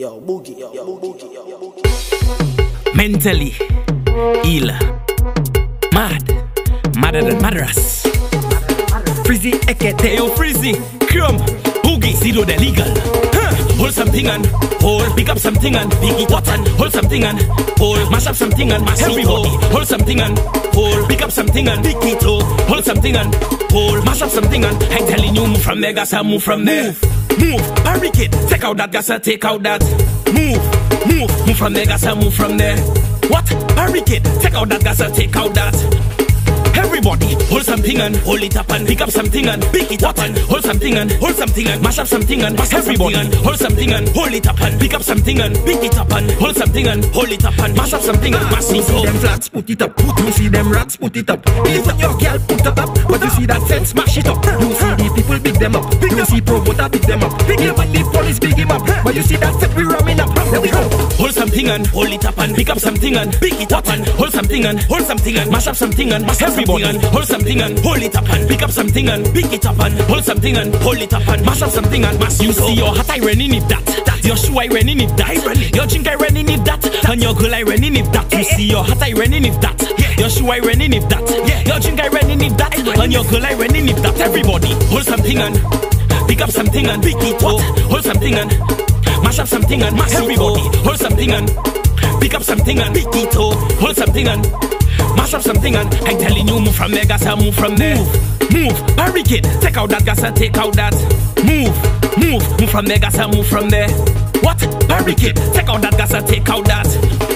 Yo, Boogy, yo, Boogy, yo, Boogy. Mentally ill, mad, madder than madras. Freezy ekete, yo Freezy, crumb, Boogy, Zido the legal. Huh. Hold something and hold, pick up something and pick it up and hold something and hold, mash up something and mash everybody. Hold something and hold, pick up something and pick it up. Hold something and hold, mash up something and I'm telling you move from there, gasa move from there. Move, barricade, take out that gasa, take out that. Move, move, move from there, gasa, move from there. What? Barricade, take out that gasa, take out that. Everybody, hold something and hold it up and pick up something and pick it up and hold something and hold something and mash up something and mash everybody and hold something and hold it up and pick up something and pick it up and hold something and hold it up and mash up something and mash it See up. them flats, put it up. You see them rats, put it up. Even your girl, put it up. But you see that sense, smash it up. You see the people pick them up. You see promoter pick them up. The police pick him up. But you see that set something and hold it up and pick up something and pick it up and hold something and hold something and mash up something and mash everybody and hold something and hold it up and pick up something and pick it up and hold something and hold it up and mash up something and mash you see your hat I running if that, that your shoe I running if that your drink I running if that and your girl I running if that you see your hat I running if that your shoe I running if that your drink I running if that and your girl I running if that everybody hold something and pick up something and pick it up hold something and Mash up something and mash everybody. Hold something and pick up something and pick it up. Hold something and mash up something and I'm telling you move from there, gasa move from there. Move, move, barricade. Take out that gasa, take out that. Move, move, move from there, gasa move from there. What? Barricade. Take out that gasa, take out that.